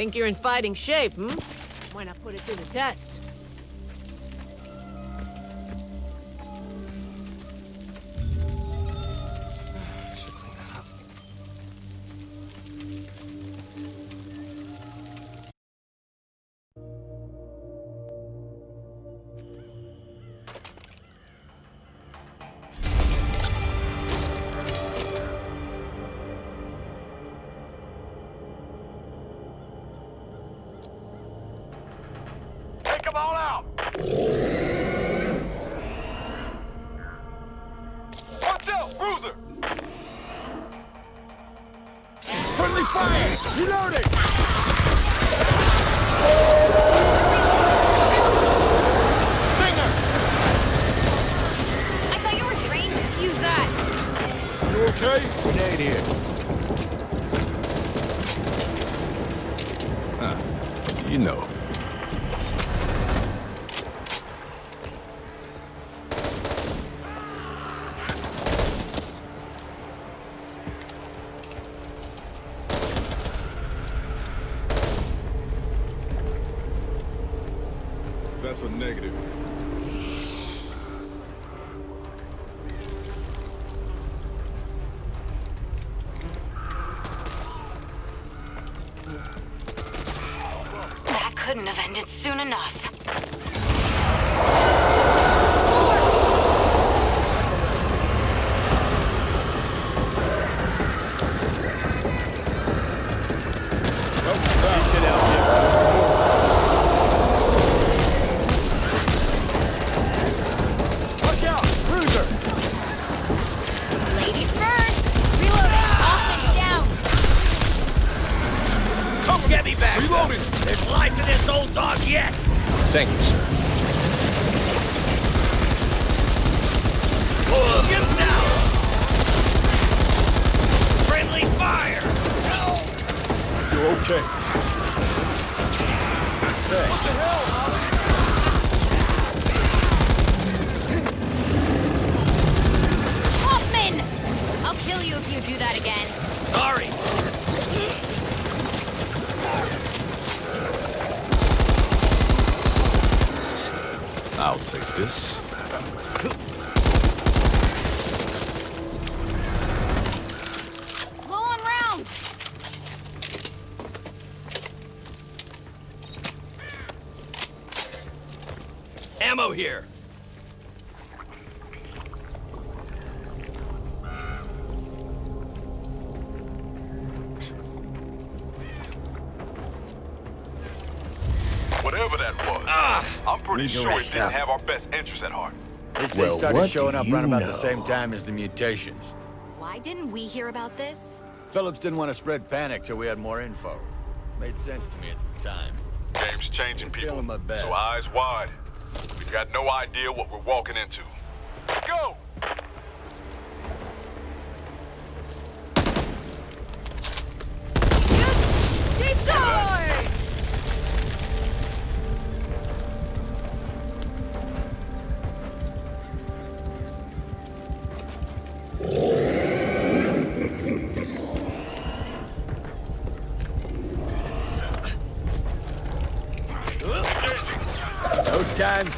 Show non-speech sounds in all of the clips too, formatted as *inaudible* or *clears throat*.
Think you're in fighting shape, hmm? Why not put it to the test? Take didn't up. have our best interests at heart. These Well, things started showing up you right about know? the same time as the mutations. Why didn't we hear about this? Phillips didn't want to spread panic till we had more info. Made sense to me at the time. Game's changing people, my best. so eyes wide. We've got no idea what we're walking into. Go! She scores!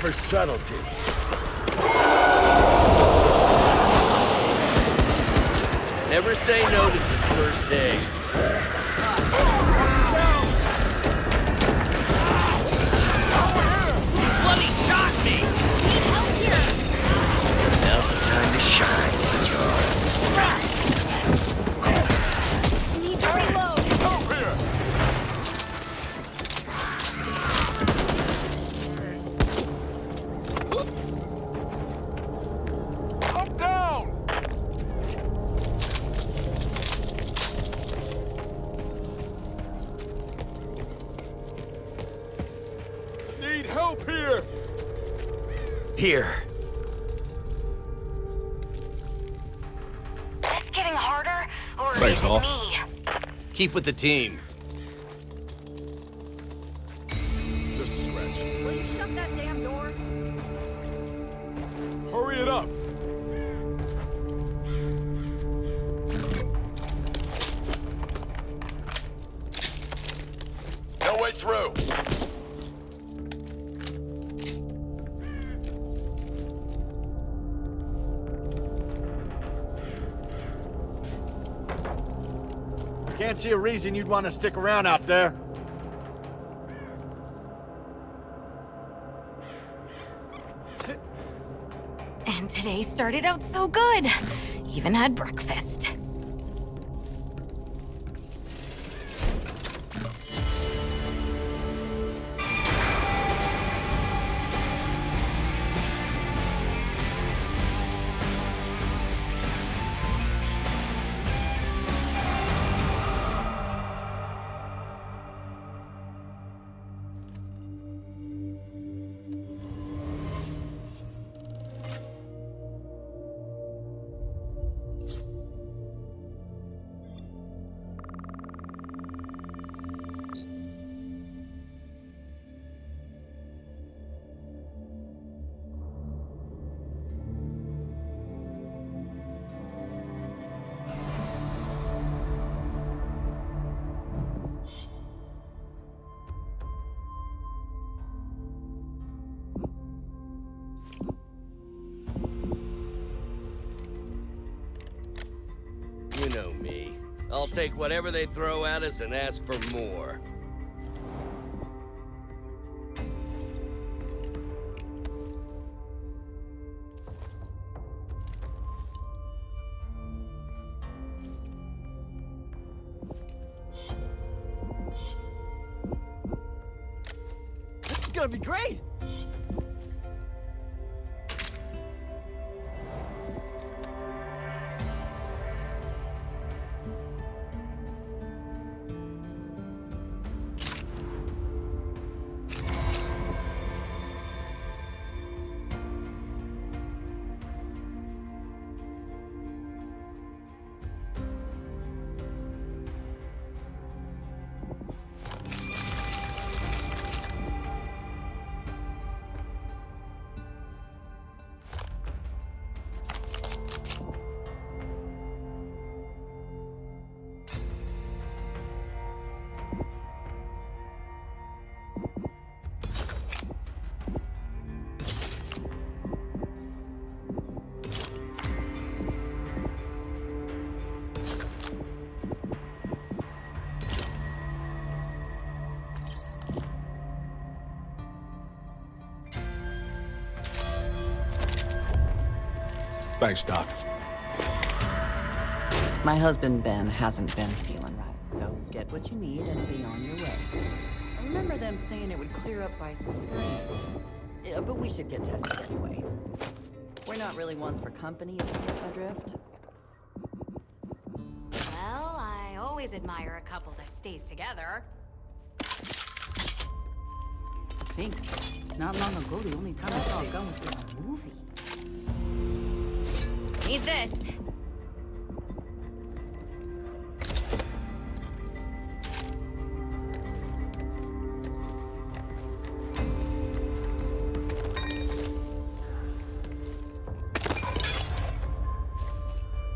For subtlety. Never say no to some first aid. Here. This getting harder, or Thanks, is it me? Keep with the team. Reason you'd want to stick around out there. And today started out so good. Even had breakfast. I'll take whatever they throw at us and ask for more. Thanks, Doc. My husband, Ben, hasn't been feeling right, so get what you need and be on your way. I remember them saying it would clear up by spring. Yeah, but we should get tested anyway. We're not really ones for company, if you get my drift. Well, I always admire a couple that stays together. To think, not long ago, the only time I saw a gun was in a movie. Need this.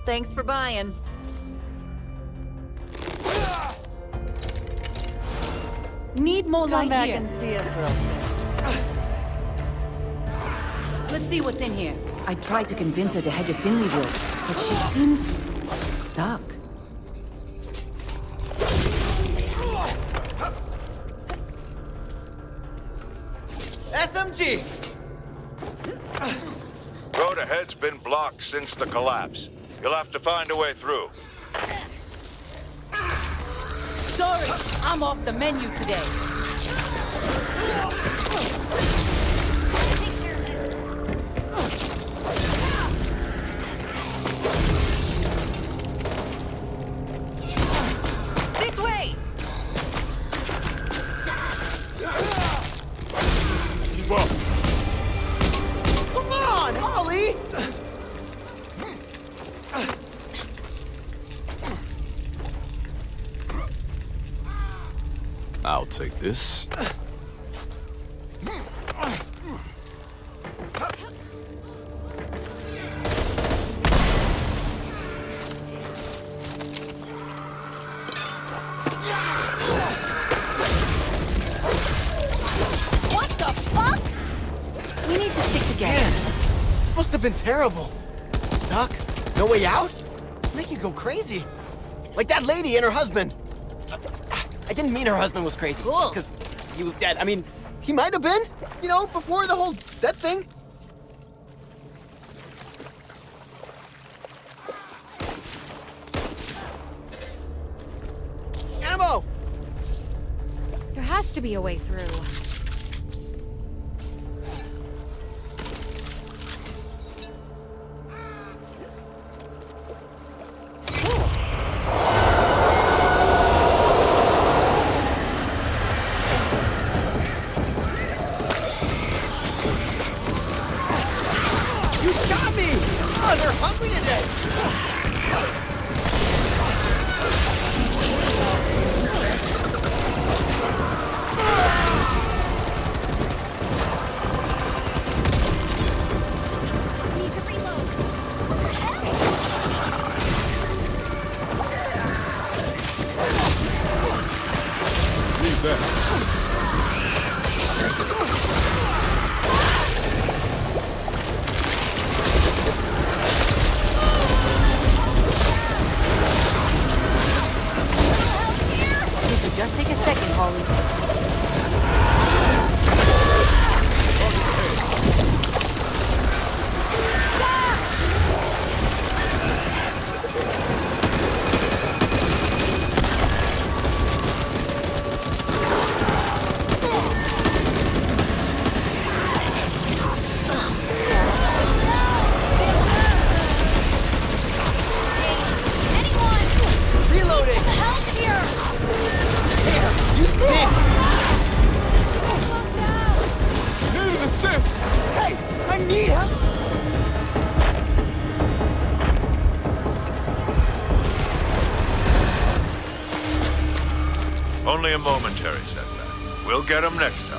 Thanks for buying. Need more Come light back here. and see us real soon. Let's see what's in here. I tried to convince her to head to Finleyville, but she seems stuck. SMG! Road ahead's been blocked since the collapse. You'll have to find a way through. Sorry, I'm off the menu today. Have been terrible. Stuck? No way out? Make you go crazy. Like that lady and her husband. I didn't mean her husband was crazy. Cool. Because he was dead. I mean, he might have been, you know, before the whole dead thing. Ammo! There has to be a way through. Get them next time.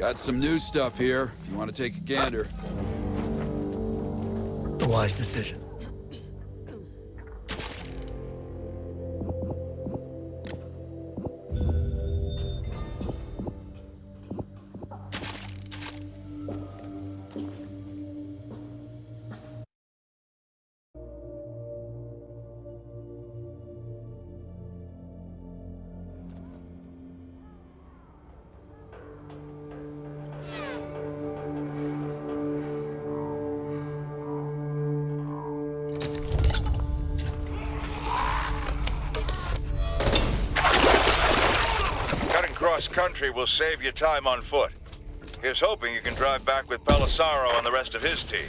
Got some new stuff here, if you want to take a gander. Wise decision. Country will save you time on foot. Here's hoping you can drive back with Belisaro and the rest of his team.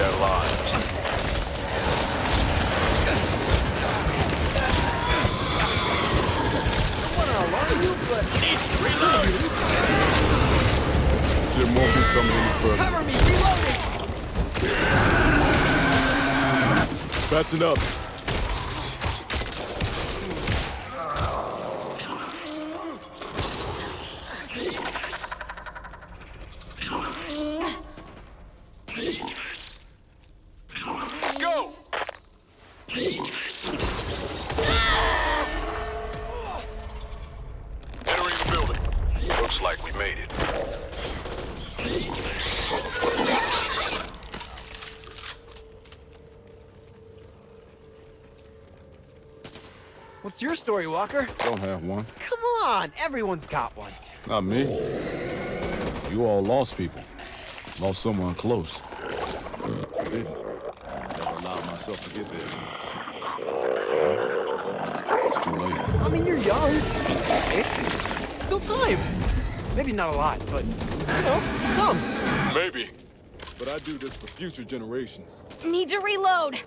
Protect it with their lives. Jim won't be coming any further. Cover me, reloading! Patching up. Walker? Don't have one. Come on, everyone's got one. Not me. You all lost people. Lost someone close. I didn't. Never allowed myself to get there. It's too late. I mean, you're young. It's still time. Maybe not a lot, but, you know, some. Maybe. But I do this for future generations. Need to reload.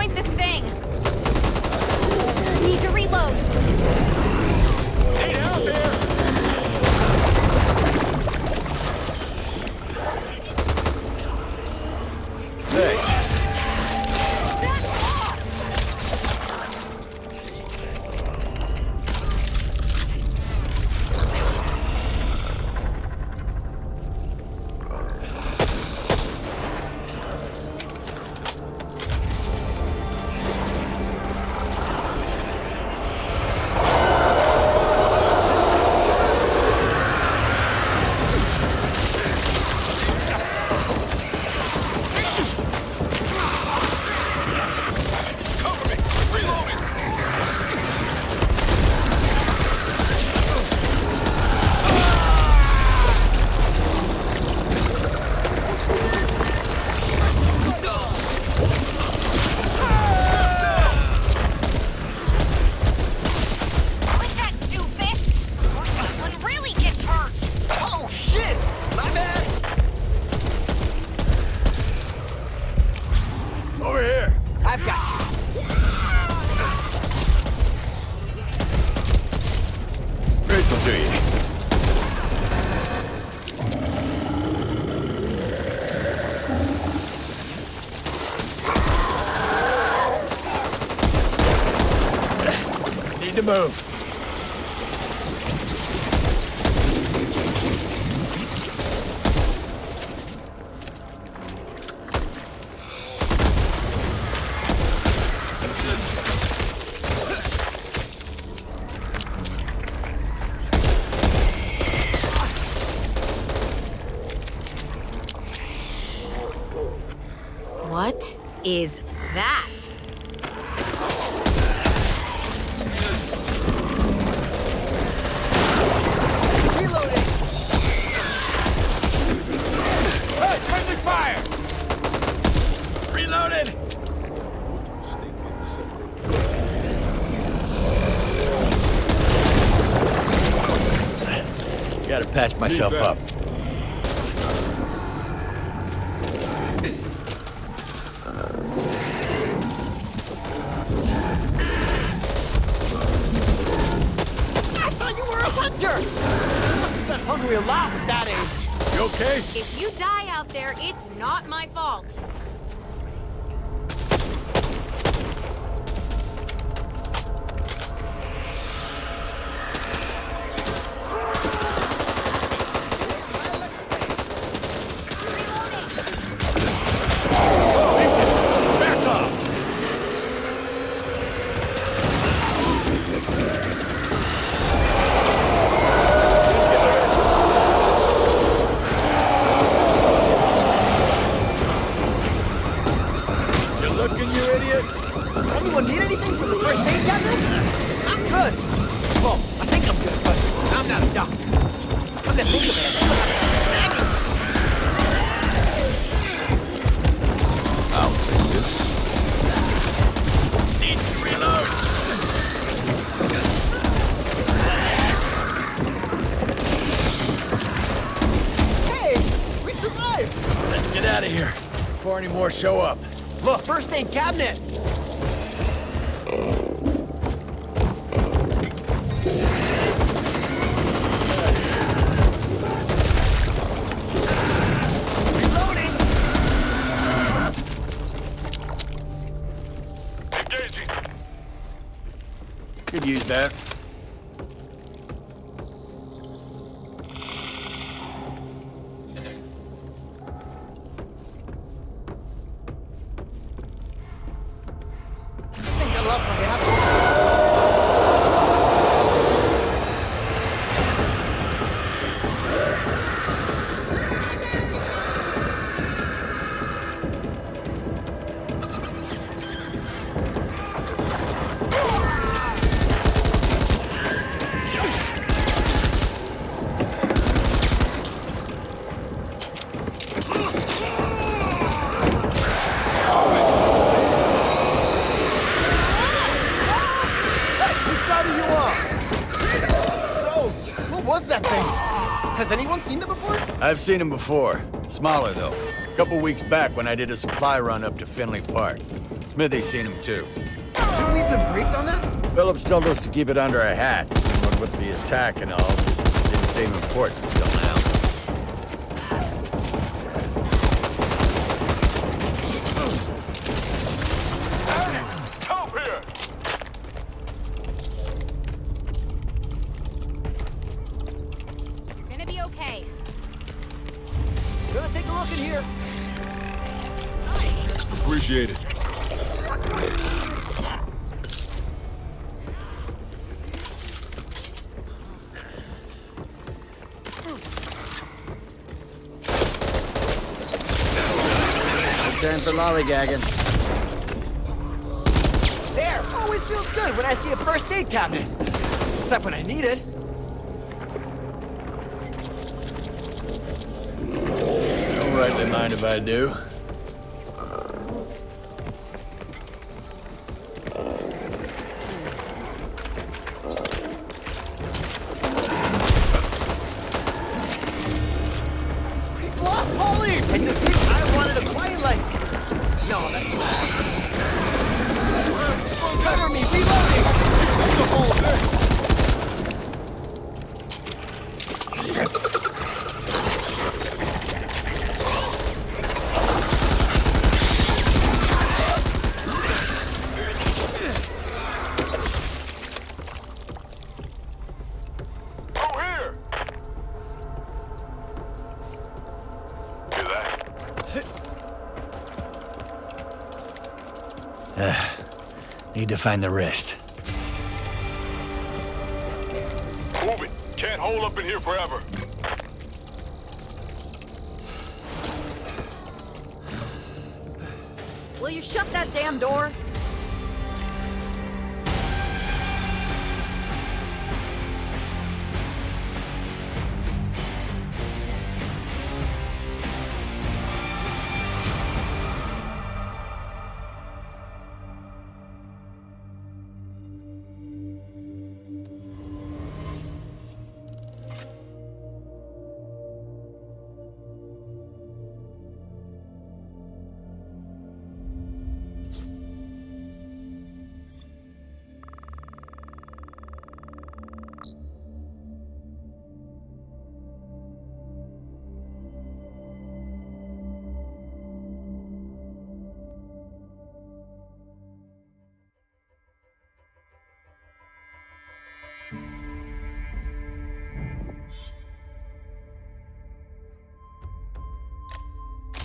Point this thing. Need to reload. Move. What is Gotta patch myself up. I've seen him before. Smaller, though. A couple weeks back when I did a supply run up to Finley Park. Smithy's seen him, too. Shouldn't we have been briefed on that? Phillips told us to keep it under our hats. But with the attack and all, just didn't seem important lollygagging. There! Always feels good when I see a first aid cabinet. Except when I need it. Don't rightly mind if I do. To find the rest.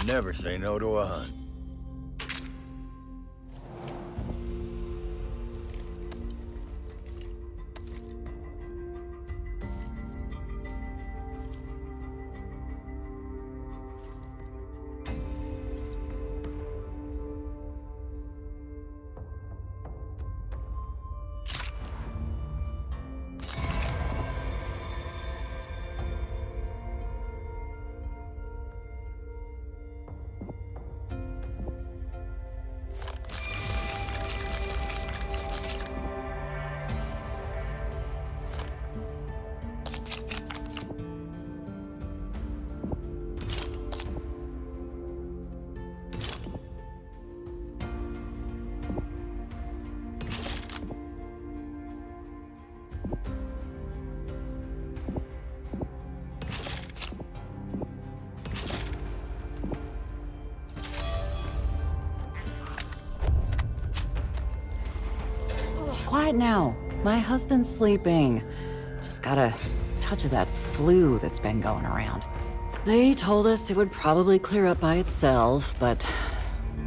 Never say no to a hunt. Quiet now. My husband's sleeping. Just got a touch of that flu that's been going around. They told us it would probably clear up by itself, but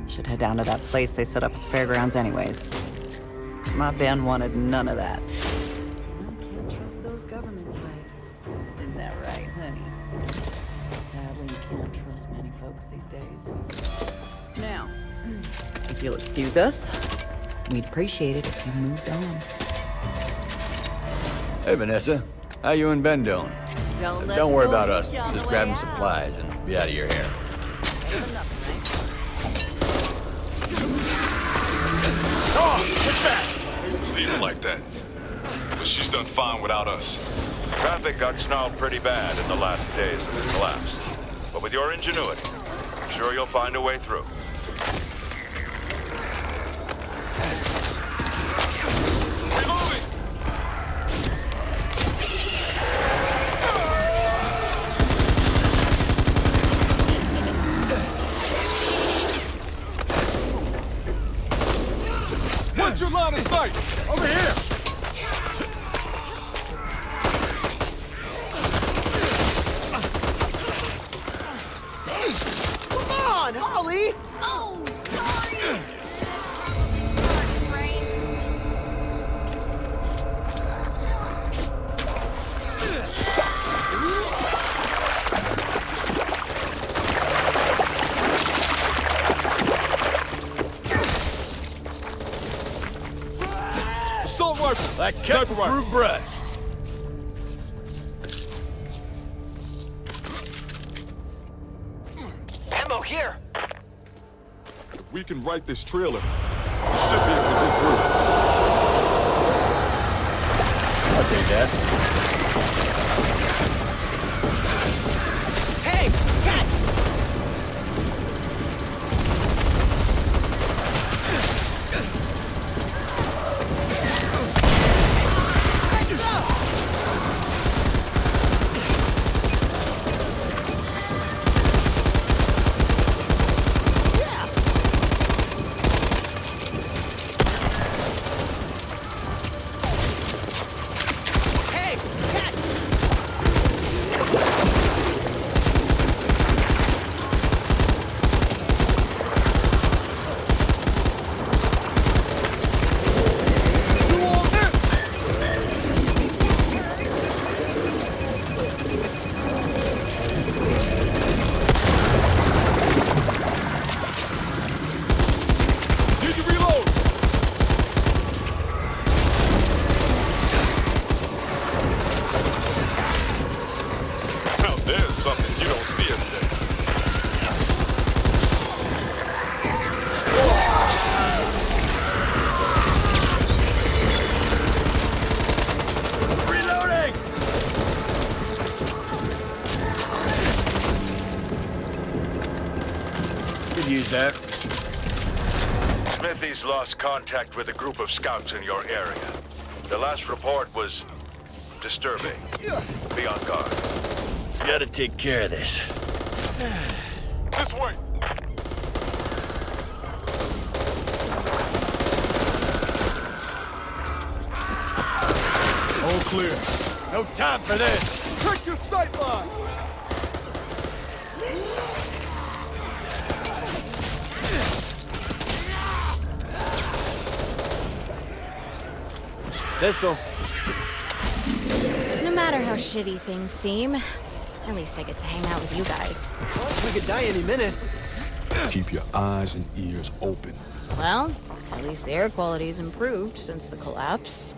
should head down to that place they set up at the fairgrounds anyways. My Ben wanted none of that. I can't trust those government types. Isn't that right, honey? Sadly, you can't trust many folks these days. Now, *clears throat* if you'll excuse us, we'd appreciate it if you moved on. Hey, Vanessa. How you and Ben doing? Don't let Don't worry about us. Just the grabbing out. supplies and be out of your hair. Leave it like that. But she's done fine without us. Traffic got snarled pretty bad in the last days of the collapse. But with your ingenuity, I'm sure you'll find a way through. Like Sniper cutting rifle. through brush. Ammo here! If we can right this trailer, we should be able to get through. I'll take that. Contact with a group of scouts in your area. The last report was disturbing. Be on guard. Gotta take care of this. This way! All clear. No time for this. Pistol. No matter how shitty things seem, at least I get to hang out with you guys. We could die any minute. Keep your eyes and ears open. Well, at least the air quality's improved since the collapse.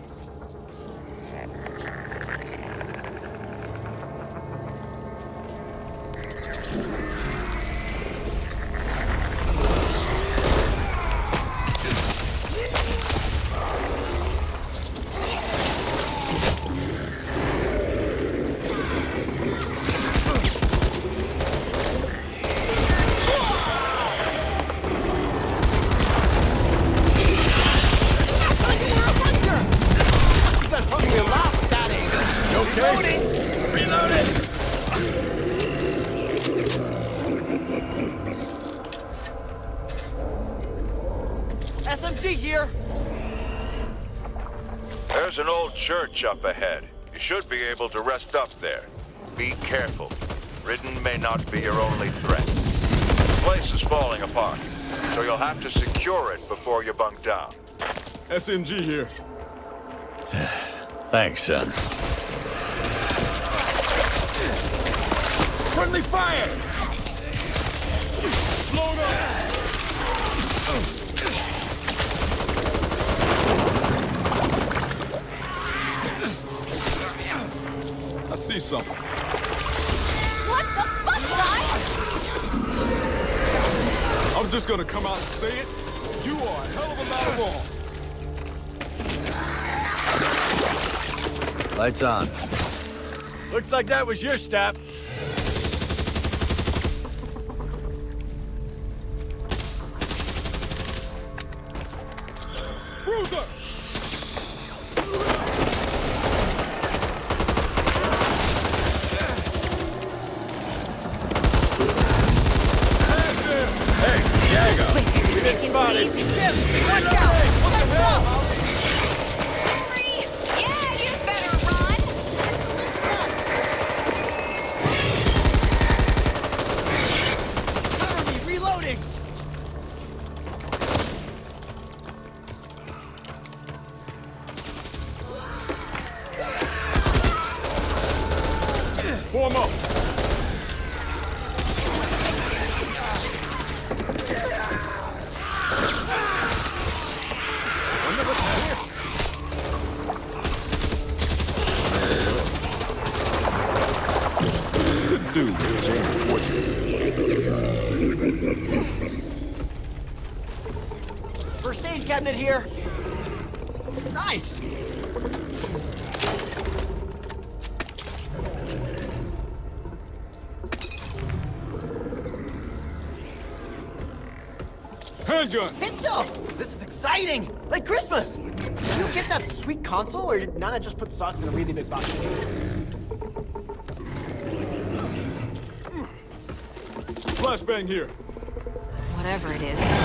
So you'll have to secure it before you bunk down. SMG here. *sighs* Thanks, son. Friendly fire! Load up! Oh. I see something. Just gonna come out and say it. You are a hell of a lot of wrong. Lights on. Looks like that was your step. Sweet console, or did Nana just put socks in a really big box case? Flashbang here. Whatever it is.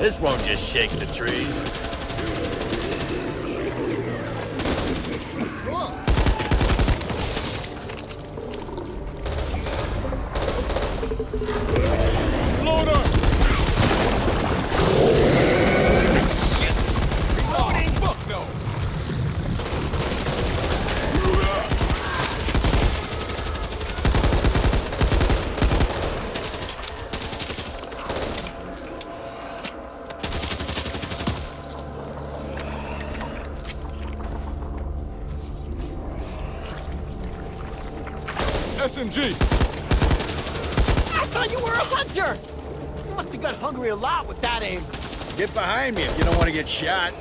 This won't just shake the trees. Load up! Reloading! Fuck no! SMG! I thought you were a hunter! You must have got hungry a lot with that aim. Get behind me if you don't want to get shot.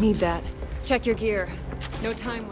Need that. Check your gear. No time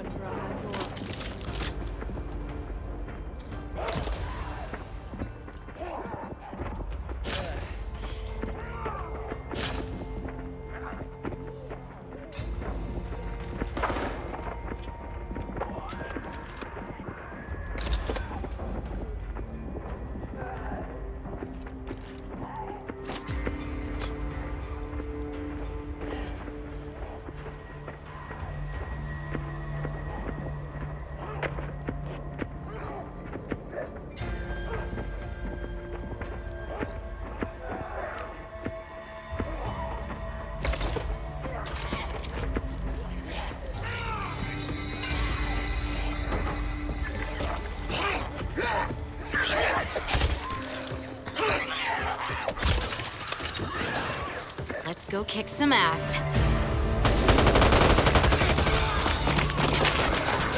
kick some ass.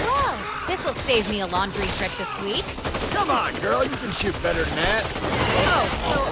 Whoa, this'll save me a laundry trip this week. Come on, girl, you can shoot better than that. Oh, so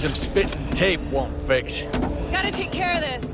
some spit and tape won't fix. Gotta take care of this.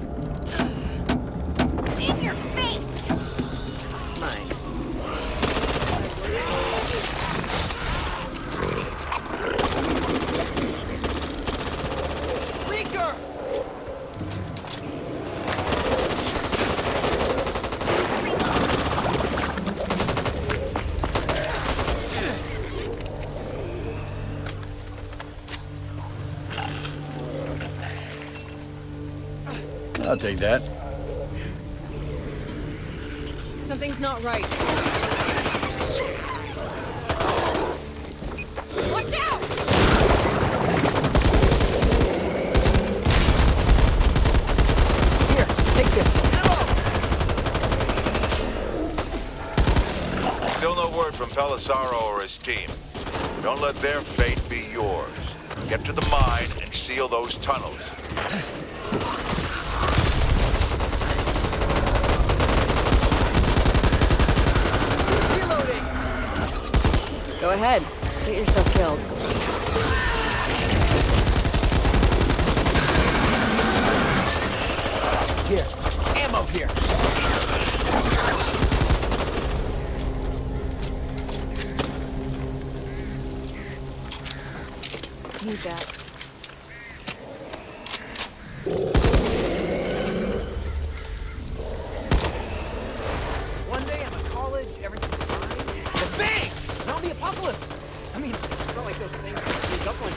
apocalypse. I mean, it's not like those things sneak up on.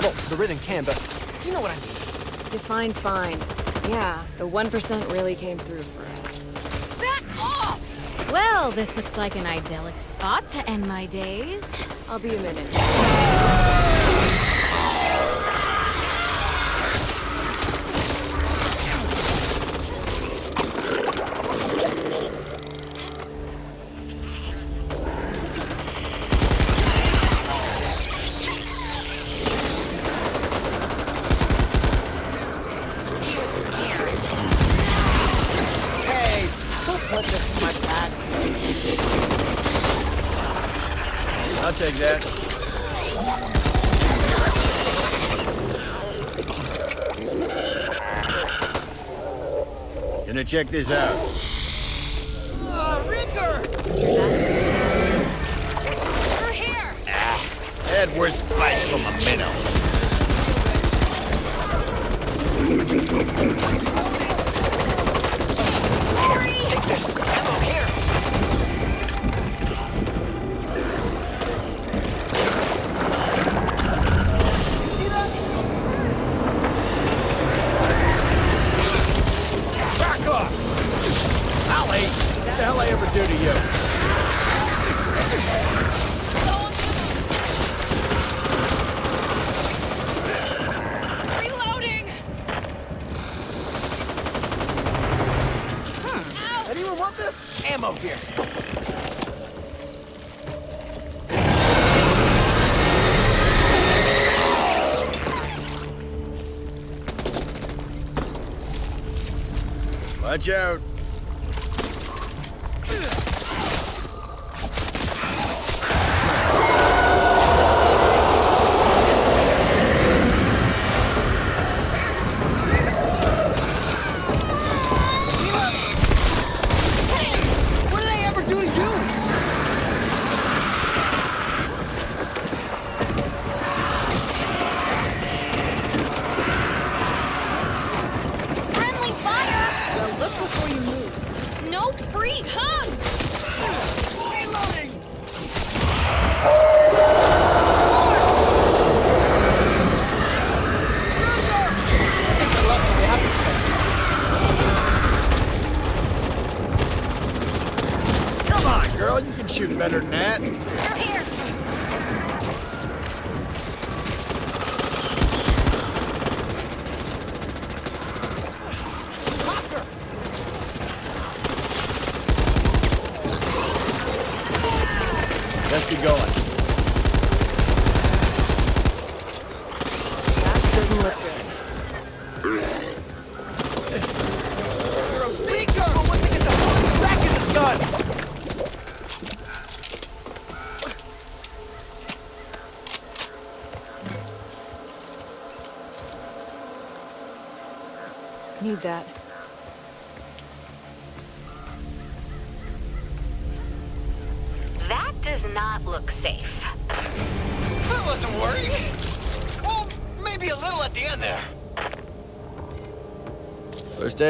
Well, the Ridden can, but you know what I mean. Define fine. Yeah, the 1% really came through for us. Back off! Well, this looks like an idyllic spot to end my days. I'll be a minute. *laughs* check this out. Watch out.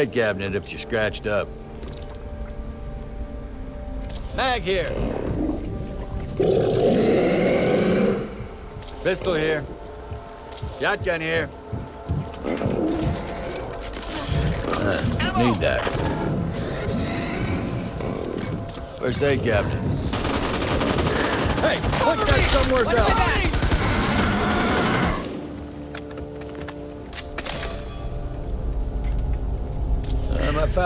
cabinet if you're scratched up. Mag here. Pistol here. Shotgun here. Uh, need that. First aid cabinet. Hey, put that somewhere else.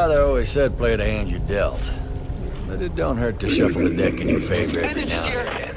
father always said play the hand you're dealt. But it don't hurt to shuffle the deck in your favor every now and.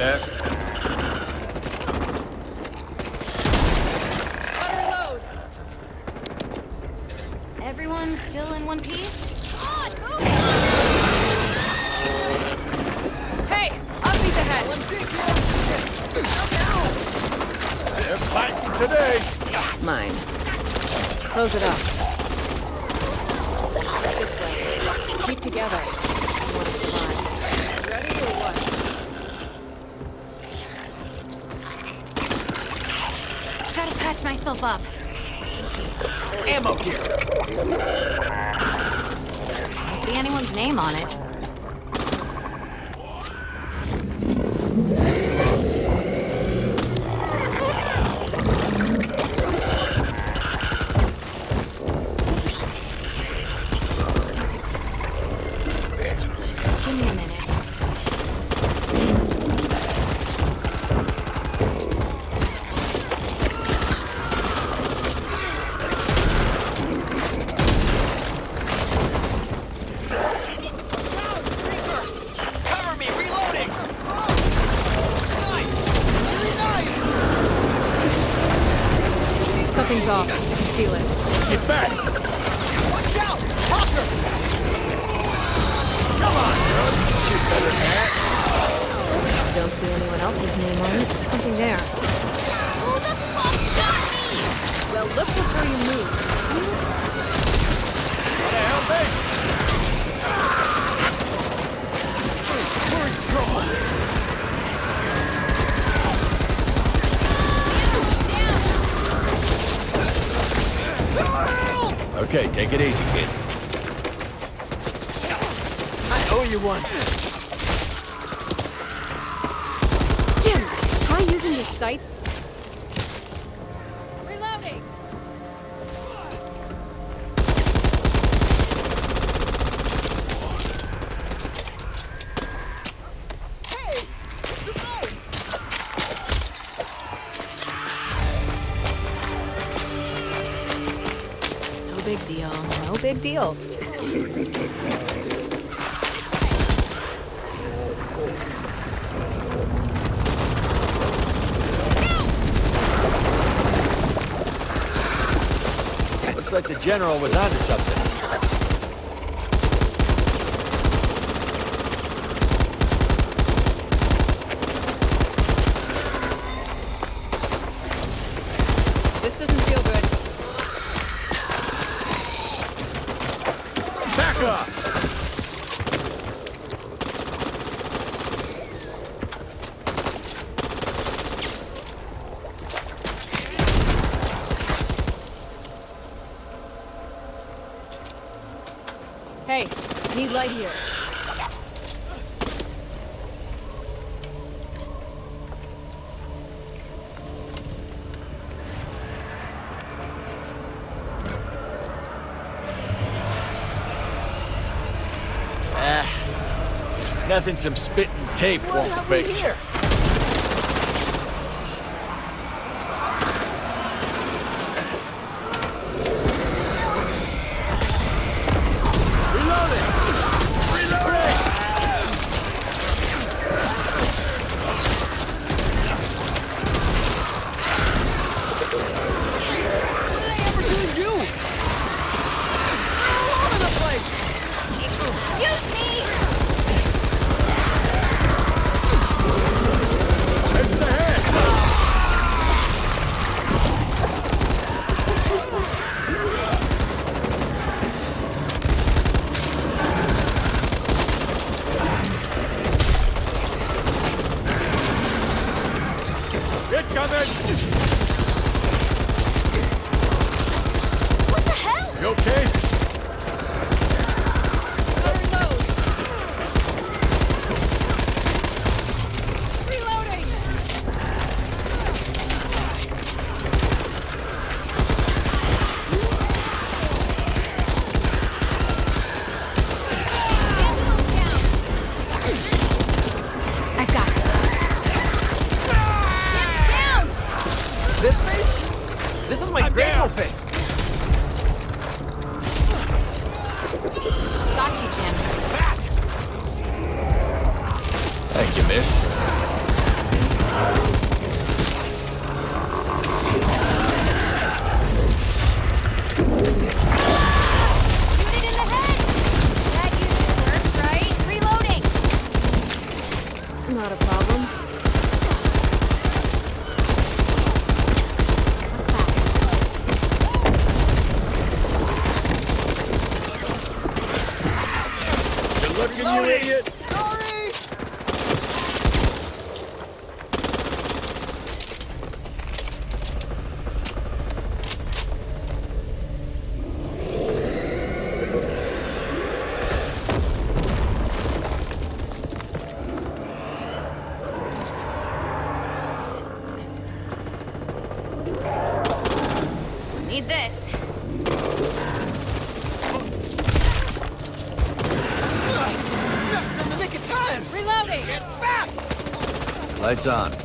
that. anyone else's name on it. Something there. Who the fuck got me? Well, look before you move. What the hell is Okay, take it easy, kid. I owe you one. under sights? general was onto Nothing some spit and tape won't fix. Here? Looking, you idiot! lights on.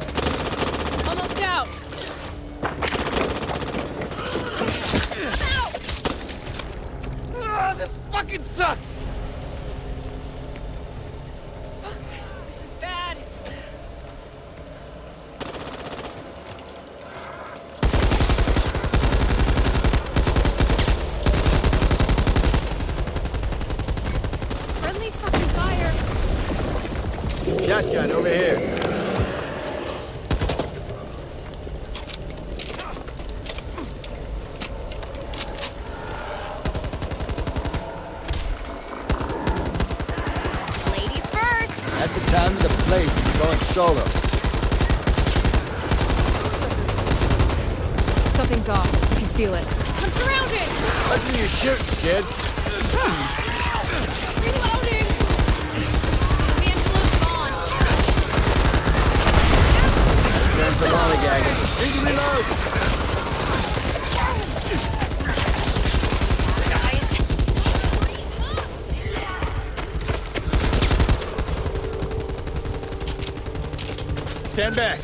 Stand back.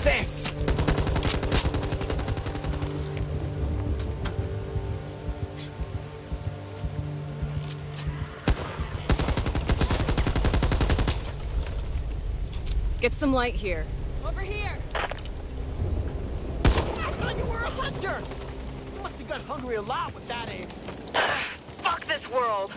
Thanks. Get some light here. Over here! I thought you were a hunter. You must have got hungry a lot with that aim. Fuck this world!